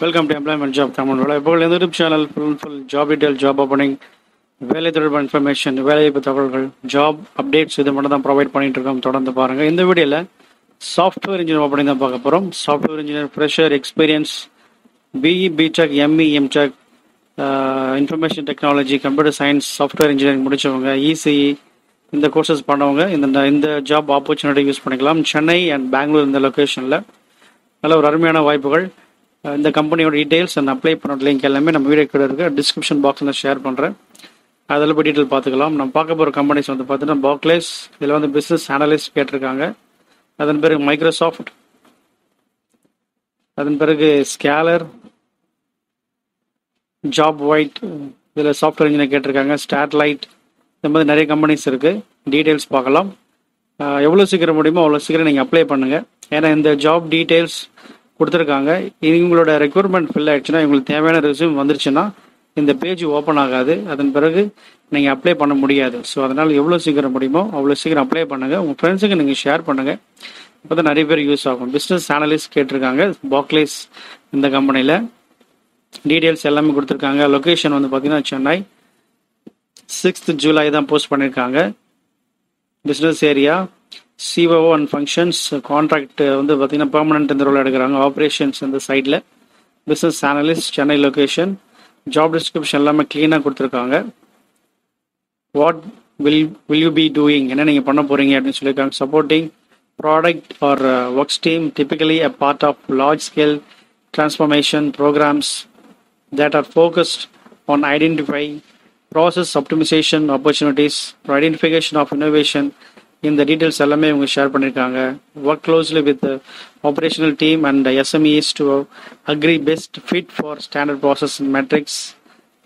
Welcome to employment job தமிழோட இப்போ இந்த YouTube channel full full job detail job opening வேலை தொடர்பான இன்ஃபர்மேஷன் வேலைவாய்ப்பு தகவல்கள் ஜாப் அப்டேட்ஸ் இது மட்டும் தான் ப்ரொவைட் பண்ணிட்டு இருக்கோம். தொடர்ந்து பாருங்கள் இந்த வீடியோவில் சாஃப்ட்வேர் இன்ஜினியர் ஓப்பனிங் தான் பார்க்க போகிறோம் software engineer fresher experience BE B Tech ME M Tech information technology computer science software engineering முடிச்சவங்க இசிஇ இந்த கோர்சஸ் பண்ணவங்க இந்த இந்த ஜாப் ஆப்பர்ச்சுனிட்டி யூஸ் பண்ணிக்கலாம். சென்னை அண்ட் பெங்களூர் இந்த லொக்கேஷனில் நல்ல ஒரு அருமையான வாய்ப்புகள். இந்த கம்பெனியோட டீடைல்ஸ் அண்ட் அப்ளை பண்ண லிங்க் எல்லாமே நம்ம வீடியோ கூட இருக்குது டிஸ்கிரிப்ஷன் பாக்ஸில் ஷேர் பண்ணுறேன் அதில் போய் டீட்டெயில் பார்த்துக்கலாம். நம்ம பார்க்க போகிற கம்பெனிஸ் வந்து பார்த்தீங்கன்னா பாக்லேஸ் இதில் வந்து பிஸ்னஸ் அனலிஸ்ட் கேட்டிருக்காங்க. அதன் பிறகு மைக்ரோசாஃப்ட் அதன் பிறகு ஸ்கேலர் ஜாப் ஒயிட் இதில் சாஃப்ட்வேர் இன்ஜினியர் கேட்டிருக்காங்க. ஸ்டாட்லைட் இந்த மாதிரி நிறைய கம்பெனிஸ் இருக்குது டீட்டெயில்ஸ் பார்க்கலாம். எவ்வளோ சீக்கிரம் முடியுமோ அவ்வளோ சீக்கிரம் நீங்கள் அப்ளை பண்ணுங்கள் ஏன்னா இந்த ஜாப் டீட்டெயில்ஸ் கொடுத்துருக்காங்க. இவங்களோட ரெக்யூர்மெண்ட் ஃபில் ஆயிடுச்சுன்னா இவங்களுக்கு தேவையான ரெஸ்யூம் வந்துருச்சுன்னா இந்த பேஜ் ஓப்பன் ஆகாது. அதன் பிறகு நீங்கள் அப்ளை பண்ண முடியாது. ஸோ அதனால் எவ்வளோ சீக்கிரம் முடியுமோ அவ்வளோ சீக்கிரம் அப்ளை பண்ணுங்கள் உங்கள் ஃப்ரெண்ட்ஸுக்கு நீங்கள் ஷேர் பண்ணுங்கள் இப்போ தான் நிறைய பேர் யூஸ் ஆகும். பிஸ்னஸ் அனலிஸ்ட் கேட்டிருக்காங்க பாக்லேஸ் இந்த கம்பெனியில் டீட்டெயில்ஸ் எல்லாமே கொடுத்துருக்காங்க. லொக்கேஷன் வந்து பார்த்தீங்கன்னா சென்னை. சிக்ஸ்த் ஜூலை தான் போஸ்ட் பண்ணியிருக்காங்க business area COO and functions contract வந்து பார்த்தீங்கன்னா பெர்மனன்ட் இந்த ரோல் எடுக்கிறாங்க. ஆப்ரேஷன்ஸ் இந்த சைடில் business analyst Chennai location job description எல்லாமே க்ளீனாக கொடுத்துருக்காங்க. What will will you be doing என்ன நீங்கள் பண்ண போகிறீங்க அப்படின்னு சொல்லியிருக்காங்க. Supporting product or works team typically a part of large scale transformation programs that are focused on identify process optimization opportunities for identification of innovation இந்த details எல்லாமே இவங்க share பண்ணியிருக்காங்க work closely with operational team and SMEs to agree best fit for standard process metrics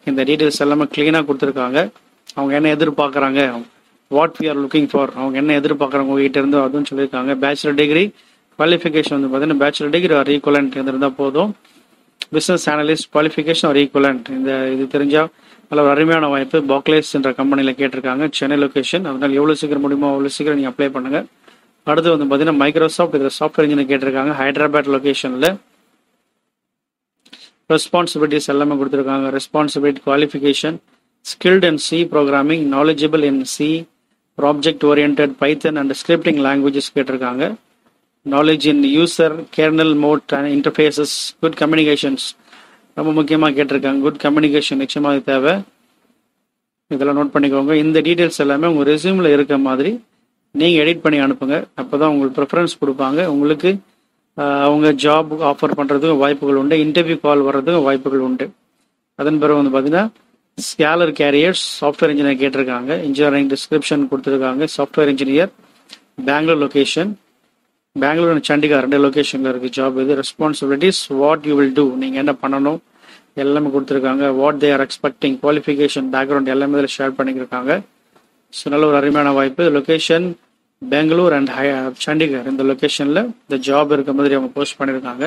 இந்த details எல்லாமே க்ளீனாக கொடுத்துருக்காங்க. அவங்க என்ன எதிர்பார்க்குறாங்க? What we are looking for அவங்க என்ன எதிர்பார்க்குறாங்க உங்ககிட்ட இருந்து அதுவும் சொல்லியிருக்காங்க. பேச்சுலர் டிகிரி குவாலிஃபிகேஷன் வந்து பார்த்தீங்கன்னா பேச்சுலர் டிகிரி ஆர் ஈக்குவலன்ட் இருந்தால் போதும். பிஸ்னஸ் அனலிஸ்ட் குவாலிஃபிகேஷன் ஒரு ஈக்குவலண்ட் இந்த இது தெரிஞ்சால் நல்ல ஒரு அருமையான வாய்ப்பு. பாக்லேஸ் என்ற கம்பெனியில் கேட்டிருக்காங்க. சென்னை லொக்கேஷன் அதனால் எவ்வளோ சீக்கிரம் முடியுமோ அவ்வளோ சீக்கிரம் நீங்கள் அப்ளை பண்ணுங்கள் அடுத்து வந்து பார்த்தீங்கன்னா மைக்ரோசாஃப்ட் இதில் சாஃப்ட்வேர் இன்ஜினியர் கேட்டிருக்காங்க. ஹைதராபாத் லொக்கேஷனில் ரெஸ்பான்சிபிலிட்டிஸ் எல்லாமே கொடுத்துருக்காங்க. Responsibility qualification skilled and C programming knowledgeable in C object oriented Python and scripting languages கேட்டிருக்காங்க. Knowledge in user kernel mode interfaces good communications ரொம்ப முக்கியமாக கேட்டிருக்காங்க. குட் கம்யூனிகேஷன் நிச்சயமாக தேவை. இதெல்லாம் நோட் பண்ணிக்கோங்க. இந்த டீட்டெயில்ஸ் எல்லாமே உங்கள் ரெசியூமில் இருக்க மாதிரி நீங்கள் எடிட் பண்ணி அனுப்புங்க. அப்போ தான் உங்களுக்கு ப்ரிஃபரன்ஸ் கொடுப்பாங்க. உங்களுக்கு அவங்க ஜாப் ஆஃபர் பண்ணுறதுக்கும் வாய்ப்புகள் உண்டு. இன்டர்வியூ கால் வர்றதுக்கும் வாய்ப்புகள் உண்டு. அதன் பிறகு வந்து பார்த்தீங்கன்னா ஸ்கேலர் கேரியர்ஸ் சாஃப்ட்வேர் இன்ஜினியர் கேட்டிருக்காங்க. இன்ஜினியரிங் டிஸ்கிரிப்ஷன் கொடுத்துருக்காங்க. Software engineer Bangalore location Bangalore and Chandigarh ரெண்டு லொக்கேஷனில் இருக்குது ஜாப் இது. Responsibilities what you will do நீங்கள் என்ன பண்ணணும் எல்லாமே கொடுத்துருக்காங்க. What they are expecting qualification background எல்லாமே இதில் ஷேர் பண்ணியிருக்காங்க ஸோ நல்ல ஒரு அருமையான வாய்ப்பு. லொக்கேஷன் பெங்களூர் அண்ட் ஹை சண்டிகர் இந்த லொக்கேஷனில் இந்த ஜாப் இருக்க மாதிரி அவங்க போஸ்ட் பண்ணியிருக்காங்க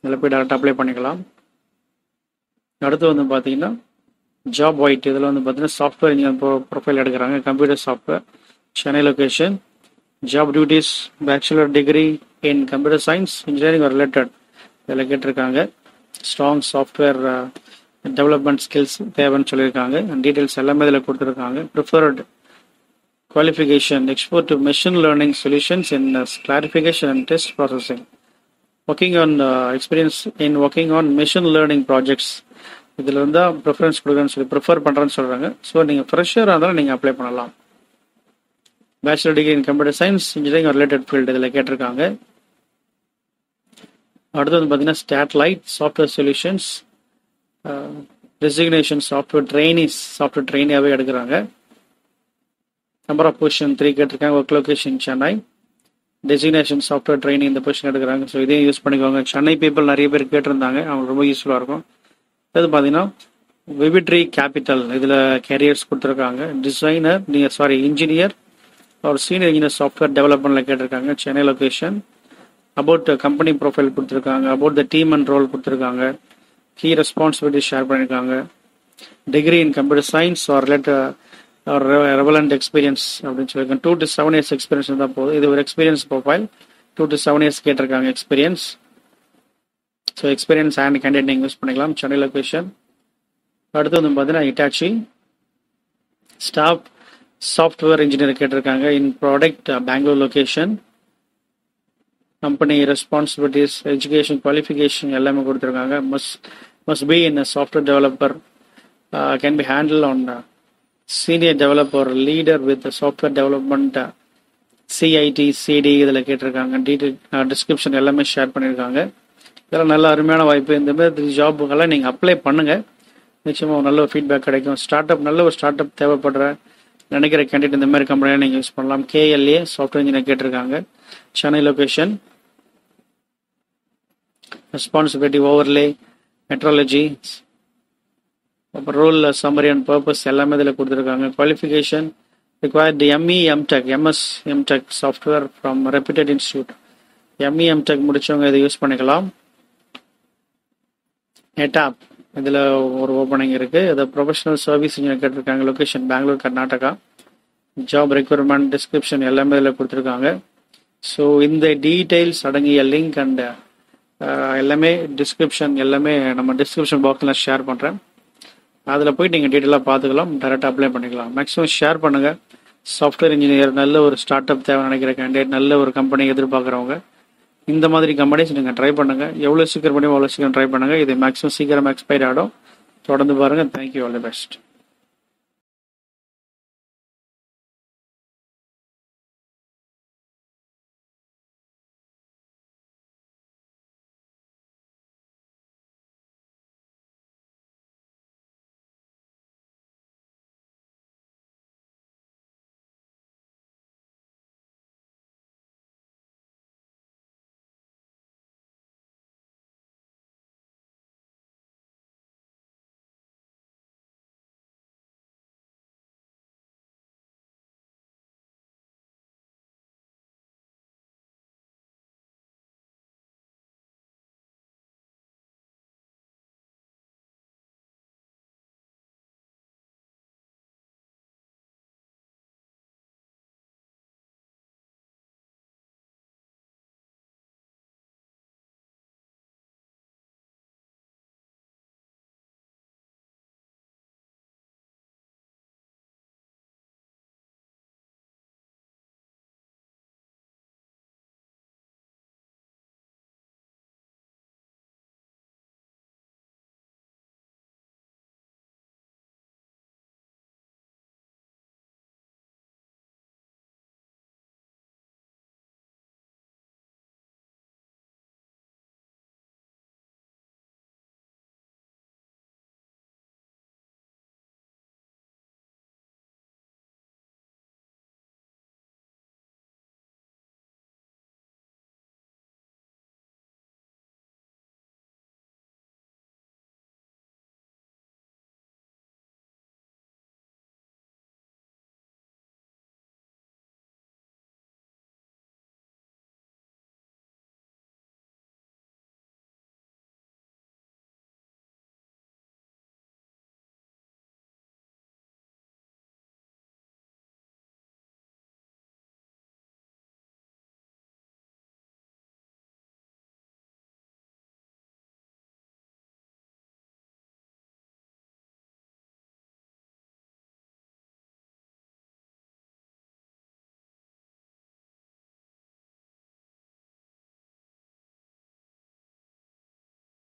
இதில் போய் டேரெக்டாக அப்ளை பண்ணிக்கலாம். அடுத்து வந்து பார்த்தீங்கன்னா ஜாப் ஒயிட் இதில் வந்து பார்த்தீங்கன்னா சாஃப்ட்வேர் இன்ஜினியர் ப்ரொ ப்ரொஃபைல் எடுக்கிறாங்க. Computer software Chennai location job duties bachelor degree in computer science engineering related இதில் கேட்டிருக்காங்க. ஸ்ட்ராங் சாஃப்ட்வேர் டெவலப்மெண்ட் ஸ்கில்ஸ் தேவைன்னு சொல்லியிருக்காங்க. டீட்டெயில்ஸ் எல்லாமே இதில் கொடுத்துருக்காங்க. Preferred qualification export to machine learning solutions in clarification and test processing working on experience in working on machine learning projects இதில் இருந்தால் preference கொடுக்குறேன்னு சொல்லி ப்ரிஃபர் பண்ணுறேன்னு சொல்கிறாங்க ஸோ நீங்கள் ஃப்ரெஷராக இருந்தாலும் நீங்கள் அப்ளை பண்ணலாம். Bachelor degree in computer science engineering related field இதில் கேட்டிருக்காங்க. அடுத்து வந்து பார்த்தீங்கன்னா ஸ்டாட்லைட் software solutions designation software trainees software ட்ரெயினியாகவே எடுக்கிறாங்க. நம்பர் ஆஃப் பொசிஷன் த்ரீ கேட்டிருக்காங்க work location Chennai designation software training இந்த பொசிஷன் எடுக்கிறாங்க. ஸோ இதையும் யூஸ் பண்ணிக்கோங்க. சென்னை பீப்புள் நிறைய பேர் கேட்டிருந்தாங்க. அவங்களுக்கு ரொம்ப யூஸ்ஃபுல்லாக இருக்கும். இது பார்த்தீங்கன்னா விபிட்ரி கேபிட்டல் இதில் கேரியர்ஸ் கொடுத்துருக்காங்க. டிசைனர் நீங்கள் சாரி இன்ஜினியர் ஒரு சீனியர் இன்ஜினியர் சாஃப்ட்வேர் டெவலப்மெண்ட்டில் கேட்டிருக்காங்க. Chennai location about company profile கொடுத்துருக்காங்க. About the team and role கொடுத்துருக்காங்க. கீ ரெஸ்பான்சிபிலிட்டி ஷேர் பண்ணியிருக்காங்க degree in computer science or related or relevant experience அப்படின்னு சொல்லியிருக்காங்க. Two to seven years experience தான் போதும். இது ஒரு experience profile two to seven years கேட்டிருக்காங்க experience so experience and candidate நீங்கள் யூஸ் பண்ணிக்கலாம். சென்னை லொக்கேஷன் அடுத்து வந்து பார்த்தீங்கன்னா இட்டாச்சி ஸ்டாஃப் சாஃப்ட்வேர் இன்ஜினியர் கேட்டிருக்காங்க. In product Bangalore location company responsibilities education qualification எல்லாமே கொடுத்துருக்காங்க. Mus must be in software developer can be handle on senior developer leader with software development CIT CD இதில் கேட்டிருக்காங்க. Detail description uh, எல்லாமே share பண்ணியிருக்காங்க இதெல்லாம் நல்ல அருமையான வாய்ப்பு. இந்த மாதிரி ஜாபுக்கெல்லாம் நீங்கள் அப்ளை பண்ணுங்கள் நிச்சயமாக ஒரு நல்ல ஒரு ஃபீட்பேக் கிடைக்கும். ஸ்டார்ட் அப் நல்ல ஒரு ஸ்டார்ட் அப் தேவைப்படுற நினைக்கிற கேண்டிடேட் இந்த மாதிரி கம்பெனியை நீங்கள் யூஸ் பண்ணலாம். கேஎல்ஏ சாஃப்ட்வேர் இன்ஜினியர் கேட்டிருக்காங்க. Chennai location responsibility overlay metrology அப்புறம் ரூல் சம்மரி அண்ட் பர்பஸ் எல்லாமே இதில் கொடுத்துருக்காங்க. Qualification required ME ME MS MS MTech software from reputed institute. ME MTech முடிச்சவங்க இதை யூஸ் பண்ணிக்கலாம். நெட்டாப் இதில் ஒரு ஓப்பனிங் இருக்குது இது ப்ரொஃபஷனல் சர்வீஸ் இன்ஜினியர் கேட்டிருக்காங்க. Location Bangalore Karnataka job requirement description எல்லாமே இதில் கொடுத்துருக்காங்க. ஸோ இந்த டீட்டெயில்ஸ் அடங்கிய லிங்க் அண்ட் uh, எல்லாமே டிஸ்கிரிப்ஷன் எல்லாமே நம்ம டிஸ்கிரிப்ஷன் பாக்ஸில் ஷேர் பண்ணுறேன் அதில் போய் நீங்கள் டீட்டெயிலாக பார்த்துக்கலாம். டேரெக்டாக அப்ளை பண்ணிக்கலாம். மேக்ஸிமம் ஷேர் பண்ணுங்கள் சாஃப்ட்வேர் இன்ஜினியர் நல்ல ஒரு ஸ்டார்ட் அப் தேவை நினைக்கிற கேண்டிடேட் நல்ல ஒரு கம்பெனி எதிர்பார்க்குறவங்க. இந்த மாதிரி கம்பெனிஸ் நீங்கள் ட்ரை பண்ணுங்கள் எவ்வளோ சீக்கிரம் பண்ணி அவ்வளோ சீக்கிரம் ட்ரை பண்ணுங்கள் இது மேக்ஸிமம் சீக்கிரம் எக்ஸ்பைர் ஆகிடும் தொடர்ந்து பாருங்கள் தேங்க்யூ ஆல் தி பெஸ்ட்